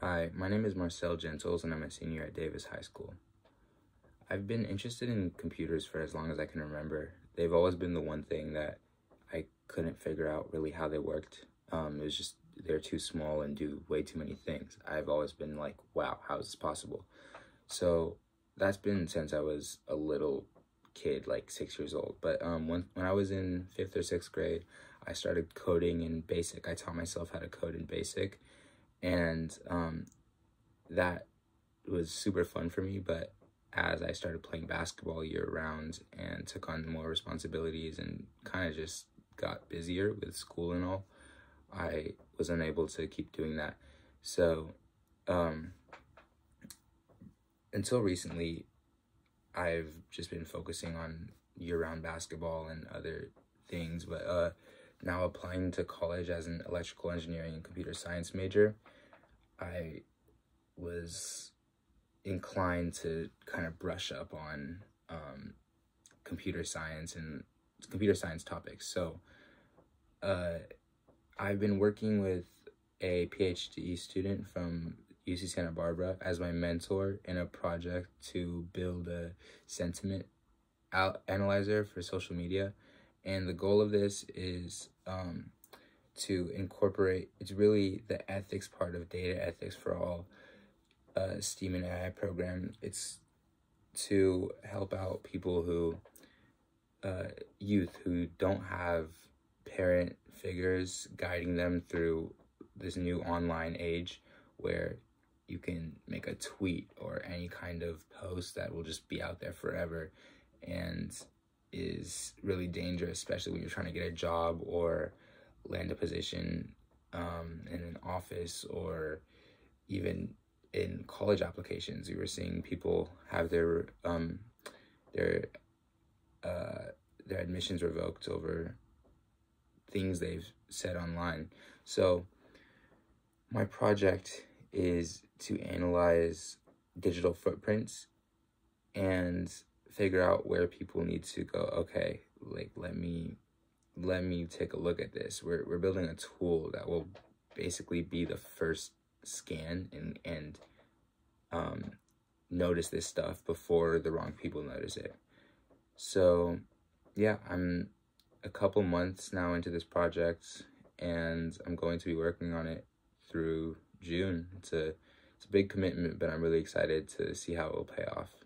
Hi, my name is Marcell Gentles and I'm a senior at Davis High School. I've been interested in computers for as long as I can remember. They've always been the one thing that I couldn't figure out really how they worked. Um, it was just, they're too small and do way too many things. I've always been like, wow, how is this possible? So that's been since I was a little kid, like six years old. But um, when, when I was in fifth or sixth grade, I started coding in BASIC. I taught myself how to code in BASIC and um, that was super fun for me. But as I started playing basketball year round and took on more responsibilities and kind of just got busier with school and all, I was unable to keep doing that. So um, until recently, I've just been focusing on year-round basketball and other things, but uh, now applying to college as an electrical engineering and computer science major, I was inclined to kind of brush up on um, computer science and computer science topics. So uh, I've been working with a PhD student from UC Santa Barbara as my mentor in a project to build a sentiment analyzer for social media. And the goal of this is um, to incorporate, it's really the ethics part of data ethics for all uh, STEAM and AI program. It's to help out people who, uh, youth who don't have parent figures guiding them through this new online age where you can make a tweet or any kind of post that will just be out there forever and is really dangerous, especially when you're trying to get a job or land a position um, in an office or even in college applications. We were seeing people have their um, their uh, their admissions revoked over things they've said online. So my project is to analyze digital footprints and figure out where people need to go. Okay, like let me let me take a look at this. We're, we're building a tool that will basically be the first scan and, and um, notice this stuff before the wrong people notice it. So yeah, I'm a couple months now into this project and I'm going to be working on it through June. It's a, it's a big commitment, but I'm really excited to see how it will pay off.